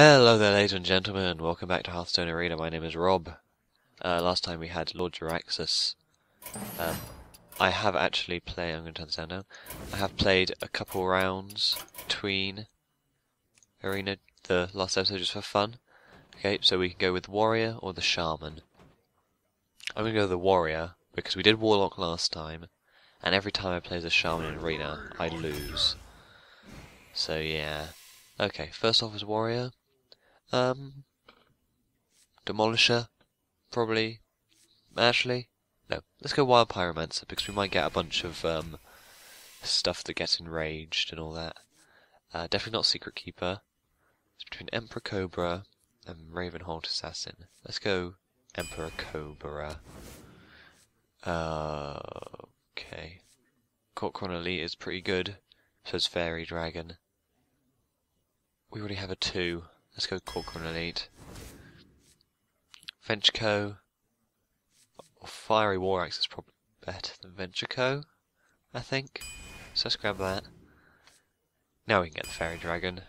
Hello there, ladies and gentlemen. Welcome back to Hearthstone Arena. My name is Rob. Uh, last time we had Lord Jaraxxus. Um, I have actually played. I'm going to turn the down. I have played a couple rounds between Arena, the last episode, just for fun. Okay, so we can go with Warrior or the Shaman. I'm going to go with the Warrior because we did Warlock last time, and every time I play as a Shaman in Arena, I lose. So yeah. Okay, first off is Warrior. Um, Demolisher, probably. Actually, no. Let's go Wild Pyromancer because we might get a bunch of um, stuff that gets enraged and all that. Uh, definitely not Secret Keeper. It's between Emperor Cobra and Ravenholdt Assassin. Let's go Emperor Cobra. Uh, okay. Kor'kron Elite is pretty good. So is Faerie Dragon. We already have a 2. Let's go Kor'kron Elite. Venture or Fiery War Axe is probably better than Venture I think. So let's grab that. Now we can get the Faerie Dragon.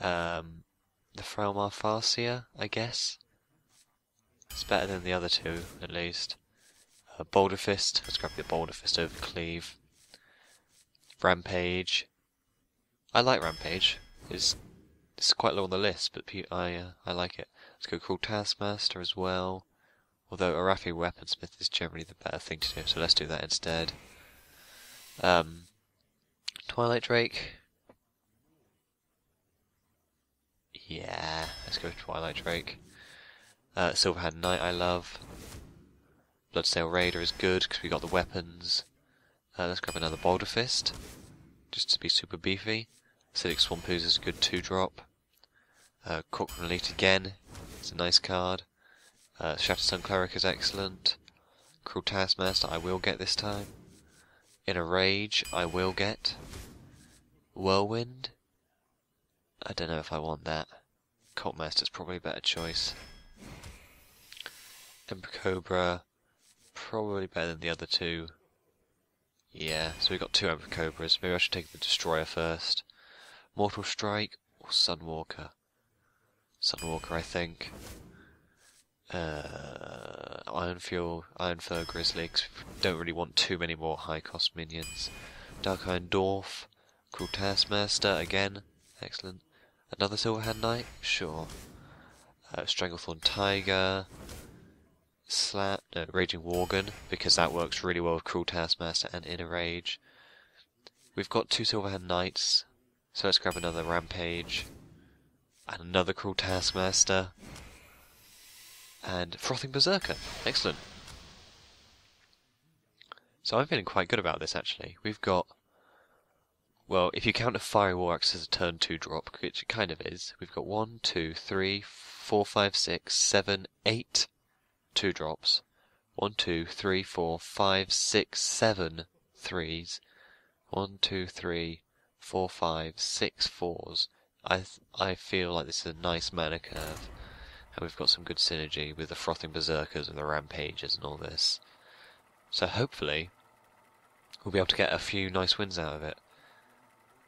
Um, the Frelmar Farseer, I guess. It's better than the other two, at least. Uh, Boulder Fist. Let's grab the Boulder Fist over Cleave. Rampage. I like Rampage. It's it's quite low on the list, but I uh, I like it. Let's go Cruel Taskmaster as well. Although Arathi Weaponsmith is generally the better thing to do, so let's do that instead. Um, Twilight Drake. Yeah, let's go Twilight Drake. Uh, Silverhand Knight I love. Bloodsail Raider is good because we got the weapons. Uh, let's grab another Boulder Fist, just to be super beefy. Acidic Swamp Ooze is a good 2-drop. Uh, Kor'kron Elite again, it's a nice card. Uh, Shatterstone Cleric is excellent. Cruel Taskmaster I will get this time. Inner Rage I will get. Whirlwind? I don't know if I want that. Cult Master's probably a better choice. Emperor Cobra, probably better than the other two. Yeah, so we've got two Emperor Cobras. Maybe I should take the Destroyer first. Mortal Strike or Sunwalker? Sunwalker, I think. Uh, Iron Fuel, Iron Fur Grizzly, don't really want too many more high cost minions. Dark Iron Dwarf, Cruel Taskmaster, again, excellent. Another Silverhand Knight, sure. Uh, Stranglethorn Tiger, Slap, no, Raging Worgen, because that works really well with Cruel Taskmaster and Inner Rage. We've got two Silverhand Knights, so let's grab another Rampage. And another Cruel Taskmaster. And Frothing Berserker. Excellent. So I'm feeling quite good about this actually. We've got well, if you count a Fiery War Axe as a turn 2 drop, which it kind of is, we've got 1, 2, 3, 4, 5, 6, 7, 8 2 drops. 1, 2, 3, 4, 5, 6, 7 threes. 1, 2, 3, four, five, six fours. I I feel like this is a nice mana curve, and we've got some good synergy with the frothing berserkers and the rampages and all this. So hopefully, we'll be able to get a few nice wins out of it.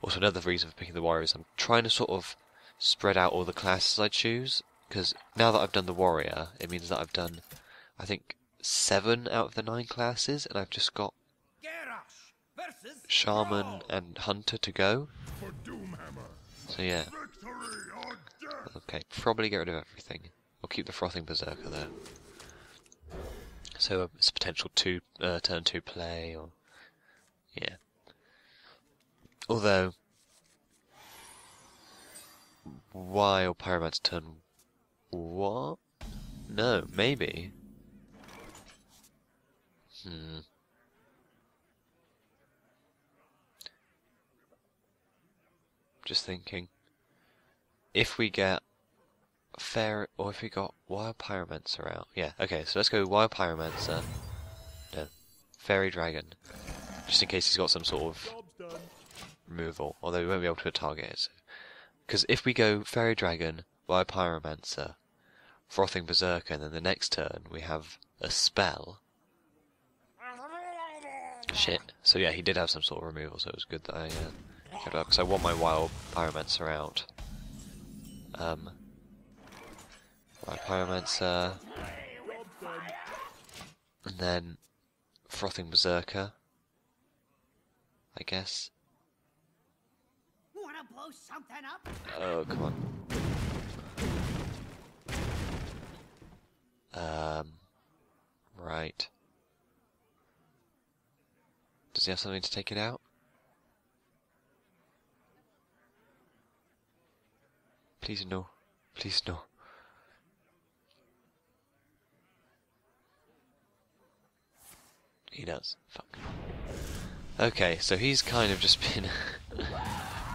Also, another reason for picking the warrior is I'm trying to sort of spread out all the classes I choose, because now that I've done the warrior, it means that I've done, I think, seven out of the nine classes, and I've just got Shaman and Hunter to go. So yeah. Okay, probably get rid of everything. We'll keep the Frothing Berserker there. So uh, it's a potential two uh, turn two play, or yeah. Although, why Wild Pyromancer turn what? No, maybe. Hmm. Just thinking. If we get fair, or if we got Wild Pyromancer out. Yeah, okay, so let's go Wild Pyromancer. No. Faerie Dragon. Just in case he's got some sort of removal, although we won't be able to target it. Because if we go Faerie Dragon, Wild Pyromancer, Frothing Berserker, and then the next turn we have a spell. Shit. So yeah, he did have some sort of removal, so it was good that I uh, because I want my Wild Pyromancer out. Um, right, Pyromancer. And then Frothing Berserker. I guess. Wanna blow something up? Oh, come on. Um, right. Does he have something to take it out? Please no. Please no. He does. Fuck. Okay, so he's kind of just been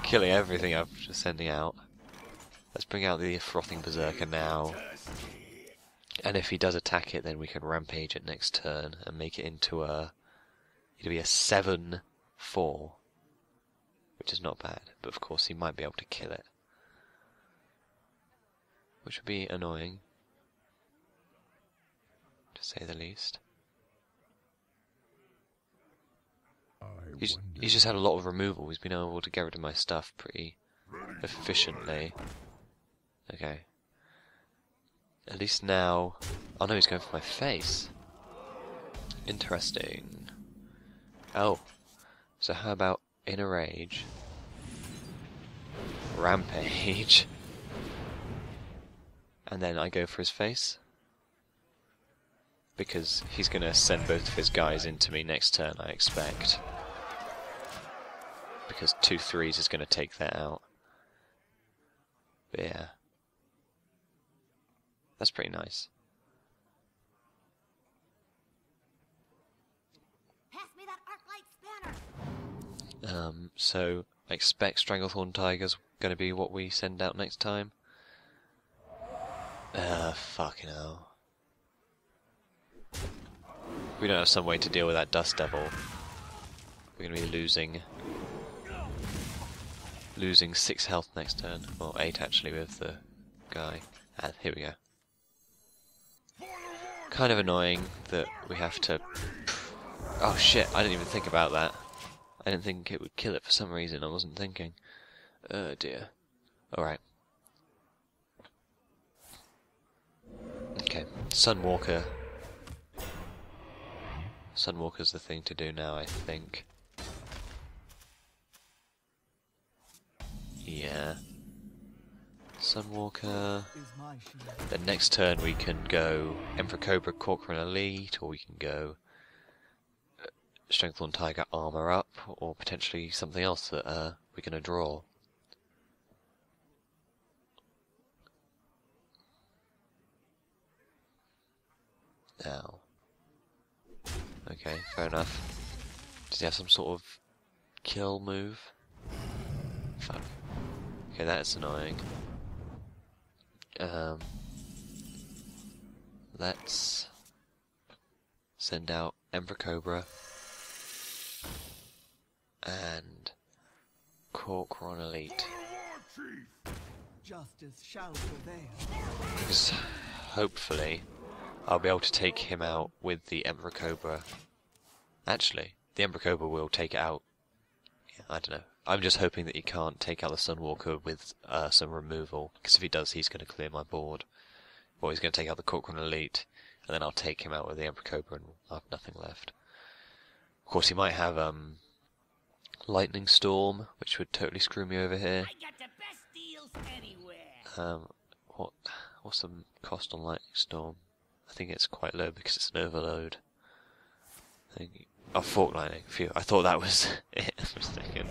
killing everything I'm just sending out. Let's bring out the Frothing Berserker now. And if he does attack it, then we can rampage it next turn and make it into a... It'll be a 7-4. Which is not bad, but of course he might be able to kill it. Which would be annoying. To say the least. He's, he's just had a lot of removal. He's been able to get rid of my stuff pretty efficiently. Okay. At least now... Oh no, he's going for my face. Interesting. Oh. So how about Inner Rage? Rampage. And then I go for his face? Because he's going to send both of his guys into me next turn, I expect because two threes is going to take that out. But yeah. That's pretty nice. Um, so I expect Stranglethorn Tiger's going to be what we send out next time. Uh, fucking hell. We don't have some way to deal with that Dust Devil. We're going to be losing losing 6 health next turn. Or 8 actually with the guy. And here we go. Kind of annoying that we have to... Oh shit, I didn't even think about that. I didn't think it would kill it for some reason, I wasn't thinking. Oh dear. Alright. Okay, Sunwalker. Sunwalker's the thing to do now, I think. Yeah. Sunwalker. The next turn we can go Emperor Cobra Kor'kron Elite, or we can go uh, Stranglethorn Tiger Armor Up, or potentially something else that uh, we're going to draw. Now. Okay, fair enough. Does he have some sort of kill move? Fuck. Okay, that's annoying. Um, let's send out Emperor Cobra and Kor'kron Elite. Justice shall prevail. Because hopefully I'll be able to take him out with the Emperor Cobra. Actually, the Emperor Cobra will take it out. Yeah, I don't know. I'm just hoping that he can't take out the Sunwalker with uh, some removal, because if he does, he's going to clear my board. Or he's going to take out the Kor'kron Elite, and then I'll take him out with the Emperor Cobra and I'll have nothing left. Of course, he might have um, Lightning Storm, which would totally screw me over here. Um, what what's the cost on Lightning Storm? I think it's quite low because it's an overload. I think, oh, Fork Lightning. Phew, I thought that was it for a second.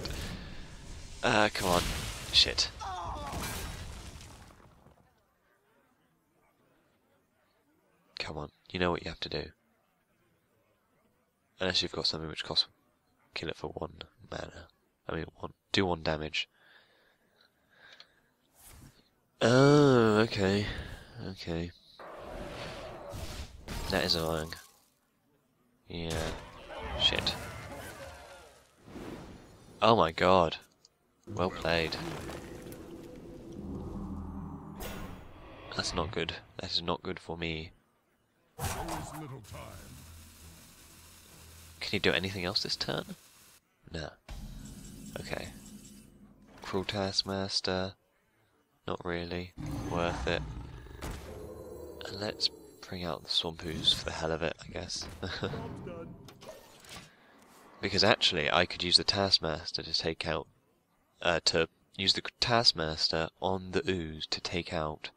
Uh, come on. Shit. Come on, you know what you have to do. Unless you've got something which costs kill it for one mana. I mean, one do one damage. Oh, okay. Okay. That is annoying. Yeah. Shit. Oh my god. Well played. That's not good. That is not good for me. Can he do anything else this turn? No. Okay. Cruel Taskmaster. not really worth it. And let's bring out the Swamp Ooze for the hell of it, I guess. because actually, I could use the Taskmaster to take out, uh, to use the Taskmaster on the Ooze to take out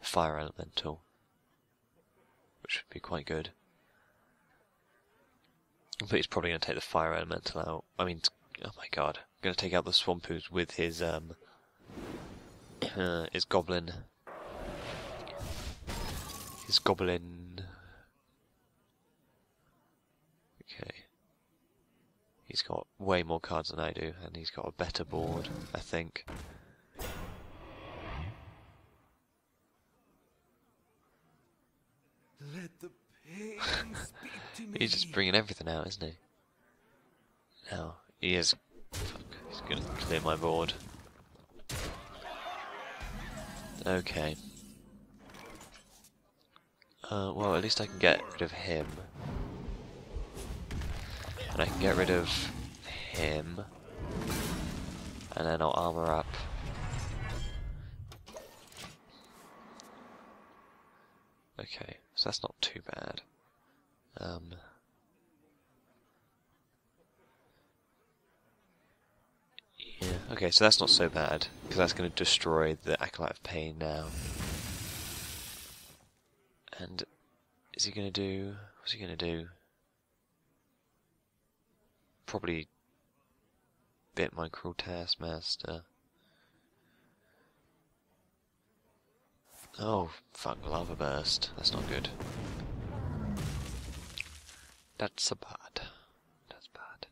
Fire Elemental, which would be quite good. But he's probably going to take the Fire Elemental out. I mean, oh my god, I'm going to take out the Swamp Ooze with his um, uh, his Goblin his goblin. Okay. He's got way more cards than I do, and he's got a better board, I think. he's just bringing everything out, isn't he? Now, he is... Fuck, he's gonna clear my board. Okay. Uh, well, at least I can get rid of him. And I can get rid of him. And then I'll armor up. Okay, so that's not too bad. Um, yeah, okay, so that's not so bad, because that's going to destroy the Acolyte of Pain now. And is he going to do... What's he going to do? Probably bit my cruel taskmaster. Oh, fuck, lava burst. That's not good. That's a bad. That's bad.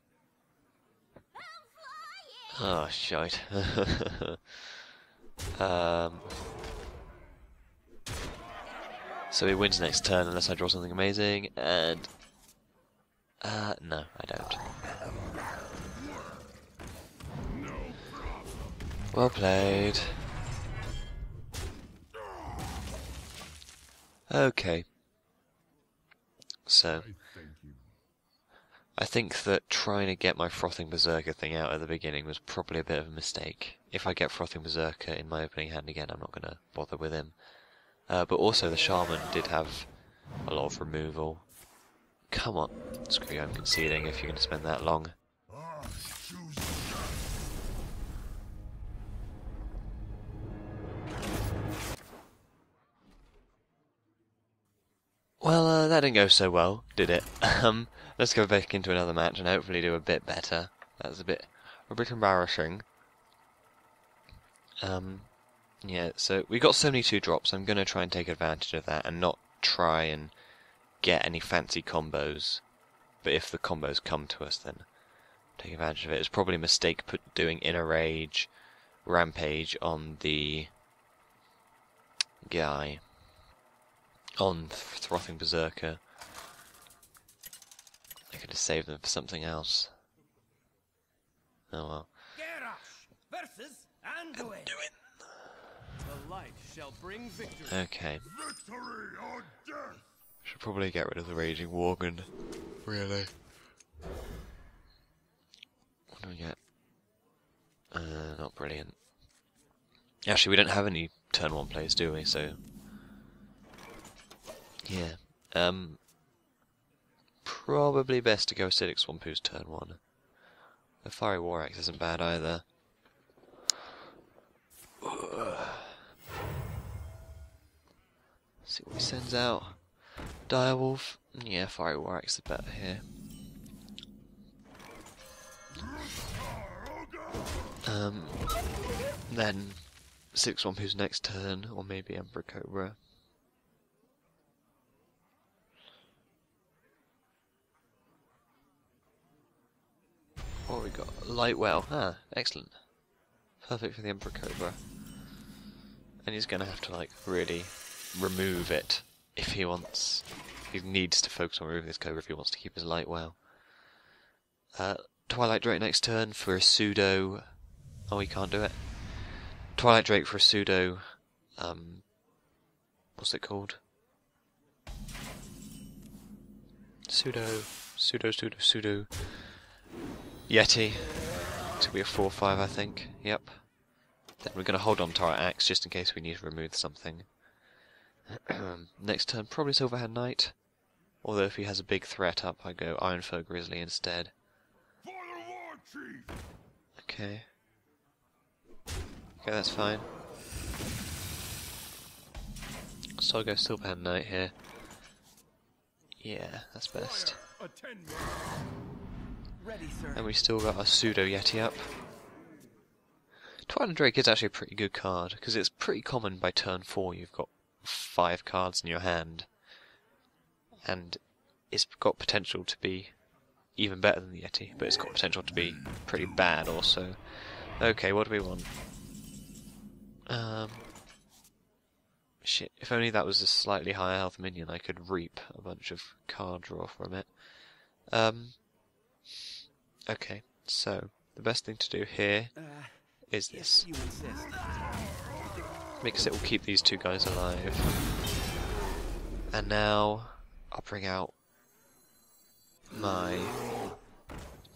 Oh, shite. um... So he wins next turn unless I draw something amazing, and... Uh, no, I don't. Well played. Okay. So, I think that trying to get my Frothing Berserker thing out at the beginning was probably a bit of a mistake. If I get Frothing Berserker in my opening hand again, I'm not going to bother with him. Uh, but also the Shaman did have a lot of removal. Come on. Screw you, I'm conceding if you're going to spend that long. Well, uh, that didn't go so well, did it? Um, let's go back into another match and hopefully do a bit better. That was a bit, a bit embarrassing. Um, yeah, so we got 72 drops. I'm going to try and take advantage of that and not try and get any fancy combos. But if the combos come to us, then take advantage of it. It's probably a mistake put doing Inner Rage, Rampage on the guy. On Frothing Berserker. I could have saved them for something else. Oh well. versus Anduin. Okay. Should probably get rid of the Raging Worgen. Really. What do we get? Uh, not brilliant. Actually, we don't have any turn one plays, do we? So, yeah. Um, probably best to go Acidic Swamp Ooze turn one. The Fiery War Axe isn't bad either. See what he sends out. Direwolf. Yeah, Fiery War Axe is better here. Um, then six one who's next turn, or maybe Emperor Cobra. What we got? Lightwell. Ah, excellent. Perfect for the Emperor Cobra. And he's gonna have to like really remove it if he wants. He needs to focus on removing this cobra if he wants to keep his Lightwell. Uh, Twilight Drake next turn for a pseudo. Oh, he can't do it. Twilight Drake for a pseudo. Um, what's it called? Pseudo, pseudo, pseudo, pseudo. Yeti. Gonna be a 4-5, I think. Yep. Then we're going to hold on to our axe just in case we need to remove something. Next turn, probably Silverhand Knight. Although if he has a big threat up, I go Iron Ironfur Grizzly instead. Okay. Okay, that's fine. So I'll go Silverhand Knight here. Yeah, that's best. And we still got our Pseudo Yeti up. Twilight Drake is actually a pretty good card, because it's pretty common by turn 4 you've got 5 cards in your hand. And it's got potential to be even better than the Yeti, but it's got potential to be pretty bad also. Okay, what do we want? Um, shit, if only that was a slightly higher health minion, I could reap a bunch of card draw from it. Um, okay, so the best thing to do here uh, is this. Because it will keep these two guys alive. And now I'll bring out my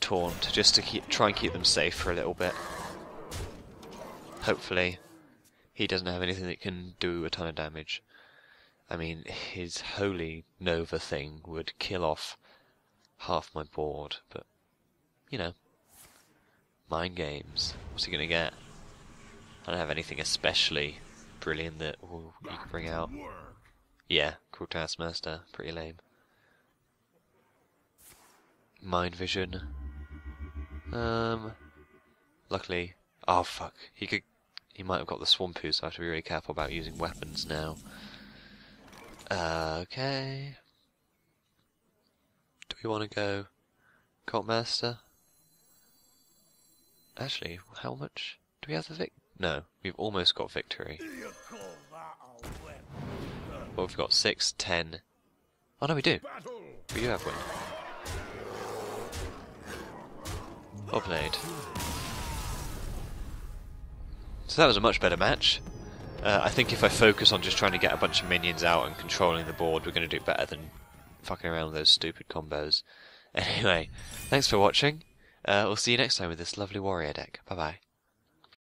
taunt just to keep try and keep them safe for a little bit. Hopefully he doesn't have anything that can do a ton of damage. I mean, his Holy Nova thing would kill off half my board, but, you know, mind games. What's he going to get? I don't have anything especially brilliant that ooh, you can bring out. Yeah, Cruel Taskmaster, pretty lame. Mind Vision. Um, luckily, oh fuck, he could, he might have got the Swamp Ooze, so I have to be really careful about using weapons now. Uh, okay. Do we want to go Cult Master? Actually, how much do we have the vic? No, we've almost got victory. Well, we've got six, ten. Oh no, we do. We do have win. Played. So that was a much better match. Uh, I think if I focus on just trying to get a bunch of minions out and controlling the board, we're going to do better than fucking around with those stupid combos. Anyway, thanks for watching. Uh, we'll see you next time with this lovely warrior deck. Bye bye.